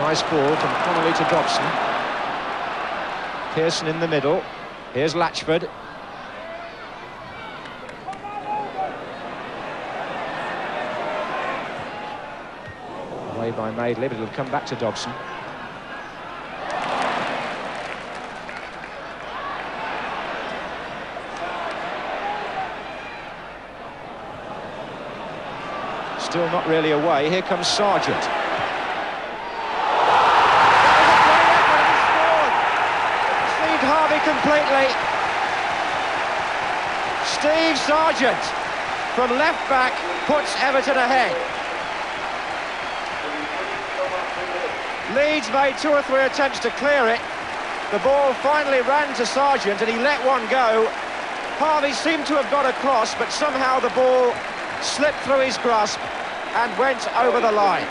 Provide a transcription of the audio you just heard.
Nice ball from Connolly to Dobson. Pearson in the middle. Here's Latchford. Away by Madeley, but it'll come back to Dobson. Still not really away. Here comes Seargeant. Harvey completely. Steve Seargeant from left back puts Everton ahead. Leeds made two or three attempts to clear it. The ball finally ran to Seargeant and he let one go. Harvey seemed to have got across, but somehow the ball slipped through his grasp and went over the line.